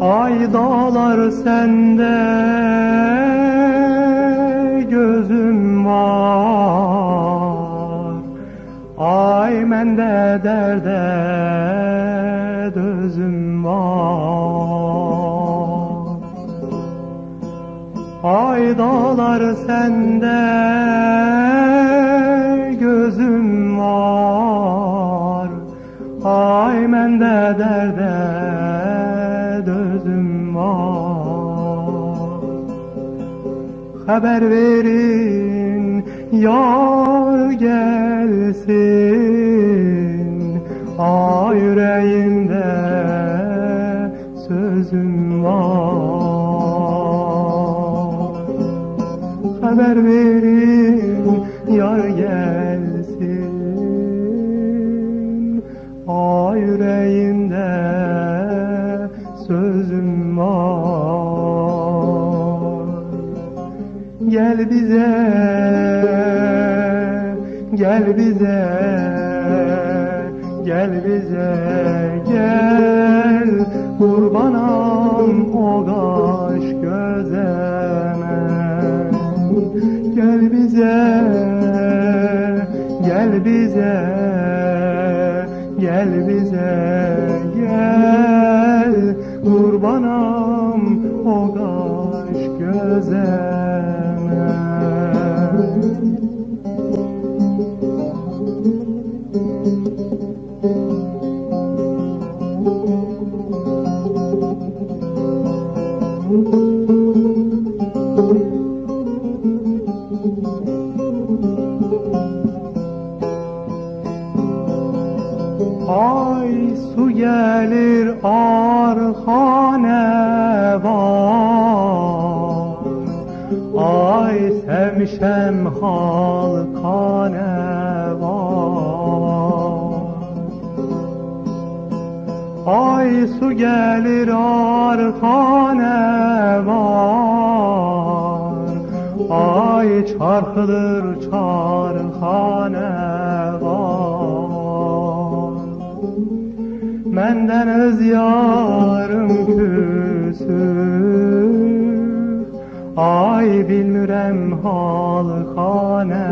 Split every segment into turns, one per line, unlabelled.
Ay dağlar sende gözüm var Ay mende derde dözüm var. Ay dağlar sende gözüm var. Ay mende derde dözüm var. Haber verin yar gelsin Ay yüreğimde sözüm var. Haber verin yar gelsin Ay yüreğimde Gel bize Gel bize Gel bize Gel. Kurbanam o kaş gözeme. Gel bize Gel bize Gel bize Ay su gelir arhane halkane var. Ay su gelir arhane var. Ay çarkıdır çarhane var. Menden öz yarım küsür Ay bilmirem halkane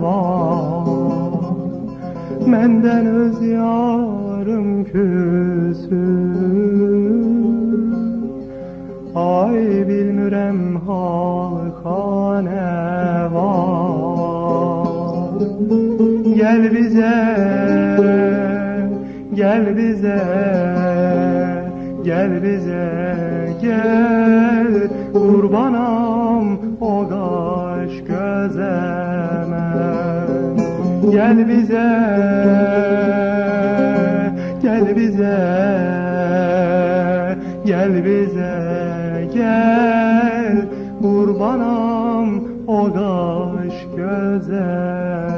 var. Menden öz yarım küsür Ay bilmirem halkane var. Gel bize Gel bize, gel bize, gel Kurbanam o kaş gözeme. Gel bize, gel bize, gel bize, gel Kurbanam o kaş gözeme